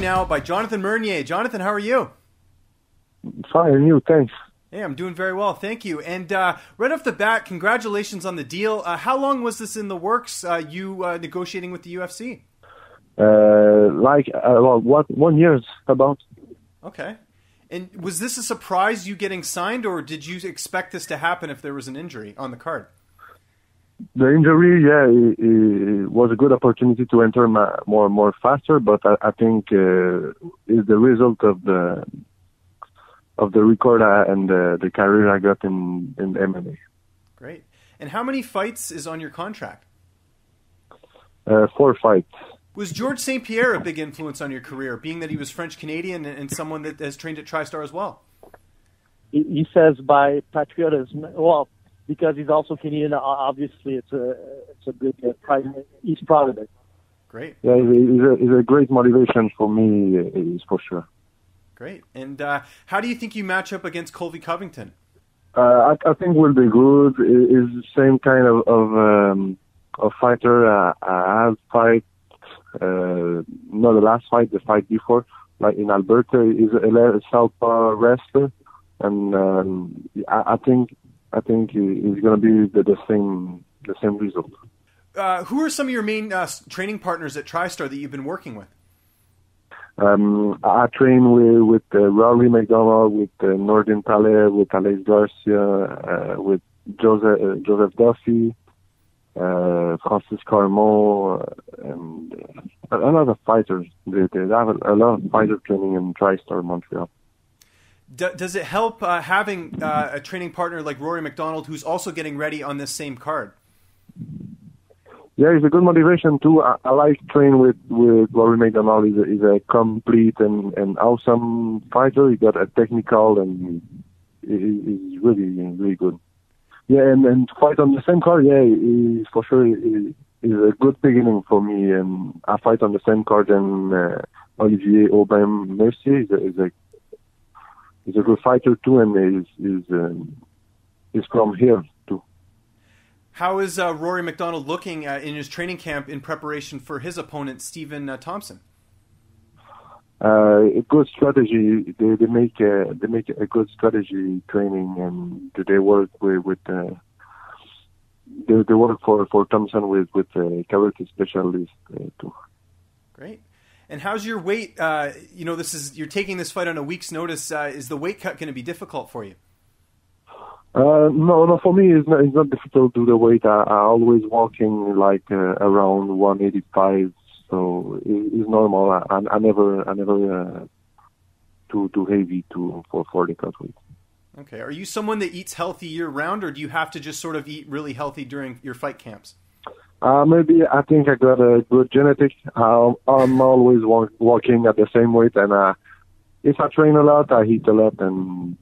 joined now by Jonathan Meunier. Jonathan, how are you? Fine, and you? Thanks. Hey, I'm doing very well, thank you. And uh, right off the bat, congratulations on the deal. Uh, how long was this in the works? Uh, you uh, negotiating with the UFC? Uh, like uh, well, what one year about? Okay. And was this a surprise you getting signed, or did you expect this to happen if there was an injury on the card? The injury, yeah, it, it was a good opportunity to enter my, more more faster, but I, I think uh, is the result of the of the record and the, the career I got in in MMA. Great. And how many fights is on your contract? Uh, four fights. Was George St. Pierre a big influence on your career, being that he was French Canadian and someone that has trained at TriStar as well? He says by patriotism. Well, because he's also Canadian, obviously it's a it's a good uh, pride. He's proud of it. Great. Yeah, it's a, it's a great motivation for me, is for sure. Great. And uh, how do you think you match up against Colby Covington? Uh, I, I think we'll be good. It's the same kind of of, um, of fighter uh, I have fight uh, not the last fight, the fight before, like in Alberta, is a southpaw wrestler, and um, I, I think I think it's going to be the, the same the same result. Uh, who are some of your main uh, training partners at TriStar that you've been working with? Um, I train with with uh, Rory MacDonald, with uh, Nordine Taleb, with Alex Garcia, uh, with Joseph uh, Joseph Duffy, uh, Francis Carmont, and a, a lot of fighters. They, they have a, a lot of fighter training in TriStar Montreal. Does it help uh, having uh, a training partner like Rory MacDonald, who's also getting ready on this same card? Yeah, it's a good motivation too. I, like training with with Rory MacDonald. He's a, a complete and, and awesome fighter. He got a technical and he, he's really really good. Yeah, and, and fight on the same card, yeah, is for sure is, is a good beginning for me. And I fight on the same card and uh, Olivier Aubin Mercier is a, is a is a good fighter too, and is is um, is from here too. How is uh, Rory MacDonald looking uh, in his training camp in preparation for his opponent Stephen uh, Thompson? uh, a good strategy. They they make a, they make a good strategy training, and do they work with with uh, they they work for for Thompson with with a karate specialist uh, too. Great. And how's your weight? Uh, you know, this is you're taking this fight on a week's notice. Uh, is the weight cut going to be difficult for you? Uh, no, no. For me, it's not. It's not difficult to do the weight. I, I always walking like uh, around 185 so it's normal. I, I never, I never uh, too too heavy to for for the cut weight. Okay. Are you someone that eats healthy year round, or do you have to just sort of eat really healthy during your fight camps? Uh, maybe I think I got a good genetic. I'm, I'm always walk, walking at the same weight, and uh, if I train a lot, I eat a lot, and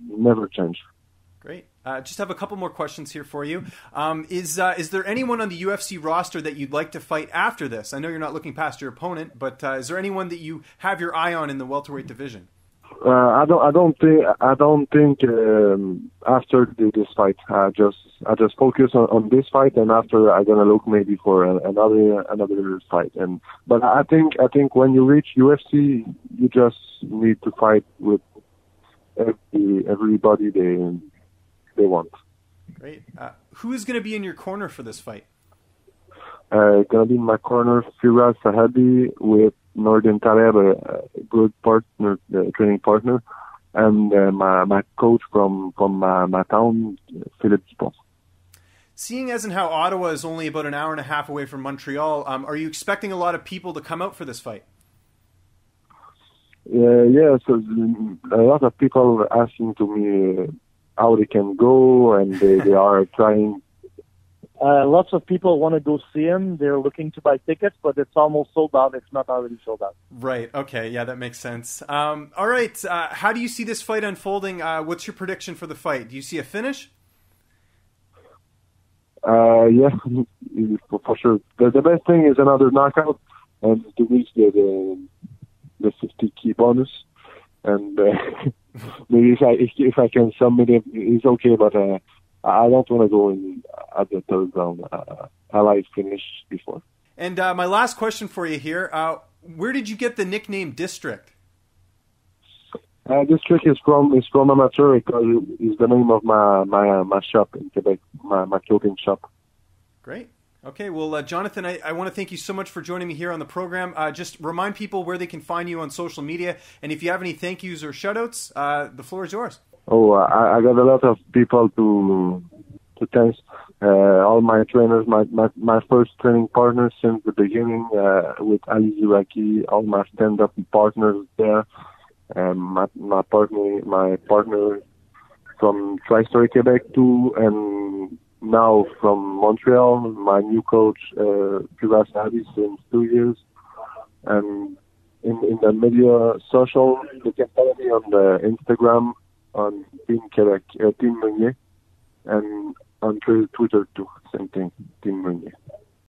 never change. Great. Uh, just have a couple more questions here for you. Um, is uh, is there anyone on the UFC roster that you'd like to fight after this? I know you're not looking past your opponent, but uh, is there anyone that you have your eye on in the welterweight division? Uh, I don't. I don't think. I don't think um, after the, this fight, I just I just focus on, on this fight, and after I'm gonna look maybe for a, another another fight. And but I think I think when you reach UFC, you just need to fight with every everybody they they want. Great. Uh, who is going to be in your corner for this fight? Uh, gonna be in my corner, Firas Zahabi with Nordine Taleb, a, good partner, uh, training partner, and uh, my my coach from from my, my town, Philippe Dupont. Seeing as and how Ottawa is only about an hour and a half away from Montreal, um, are you expecting a lot of people to come out for this fight? Uh, yeah, so a lot of people are asking to me how they can go, and they, they are trying. Uh, lots of people want to go see him. They're looking to buy tickets, but it's almost sold out. It's not already sold out. Right. Okay. Yeah, that makes sense. Um, all right. Uh, how do you see this fight unfolding? Uh, what's your prediction for the fight? Do you see a finish? Uh, yeah, for sure. The, the best thing is another knockout and to reach the the, the 50 key bonus. And uh, maybe if I if, if I can submit it, it's okay. But uh, I don't want to go in at the third round. Uh, I like finish before. And uh, my last question for you here: uh, where did you get the nickname District? Uh, District is from is from amateur because it's the name of my my my shop in Quebec, my my clothing shop. Great. Okay, well, uh, Jonathan, I, I want to thank you so much for joining me here on the program. Uh, just remind people where they can find you on social media, and if you have any thank yous or shoutouts, uh, the floor is yours. Oh, I, I got a lot of people to to thank. Uh, all my trainers, my, my my first training partners since the beginning, uh, with Ali Ziraki, all my stand-up partners there, my my partner my partner from TriStar Quebec too, and now from Montreal, my new coach, uh, Firas since two years. And in, in the media social, you can follow me on the Instagram on Team Quebec, uh, Team Meunier, and on Twitter too, same thing, Team Meunier.